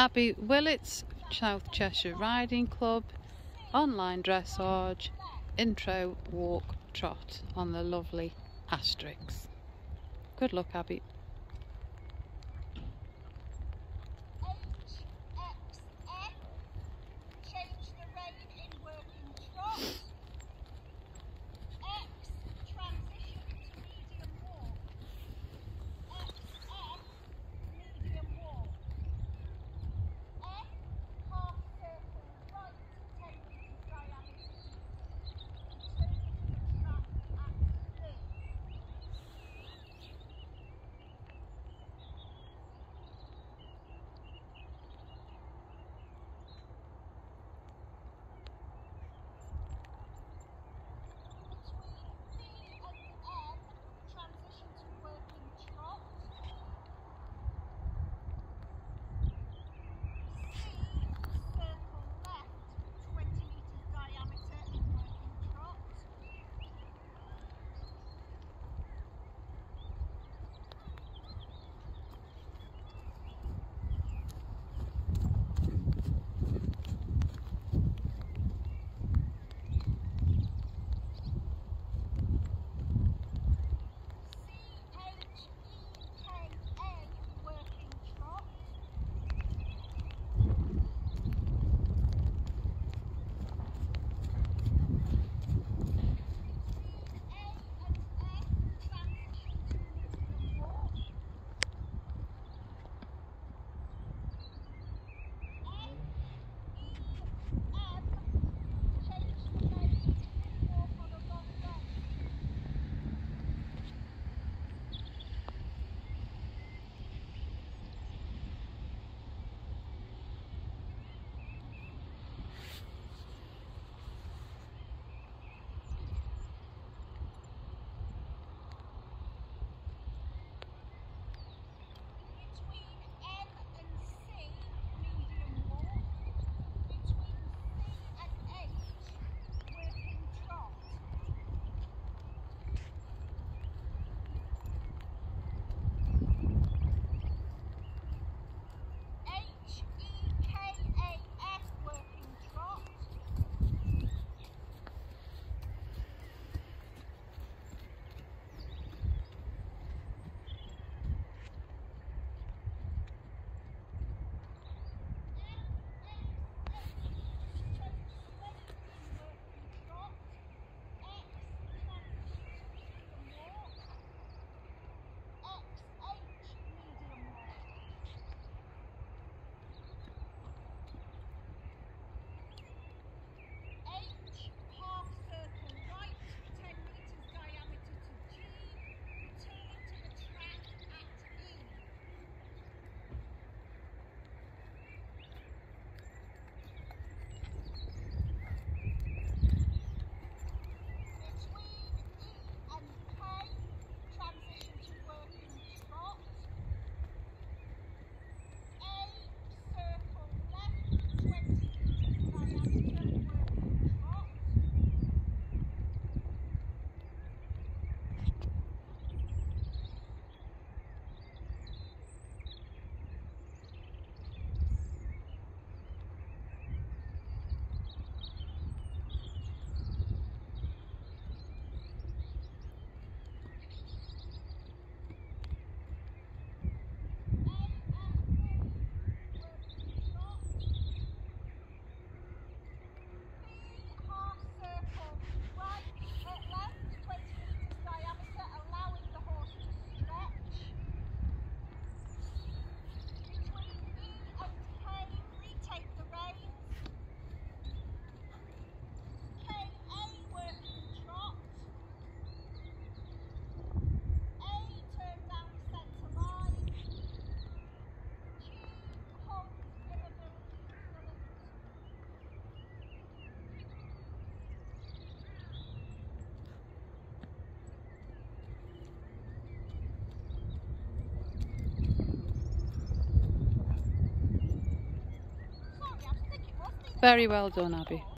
Abbi Willetts, South Cheshire Riding Club, online dressage, intro, walk, trot on the lovely Asterix. Good luck, Abbi. Very well done, Abbi.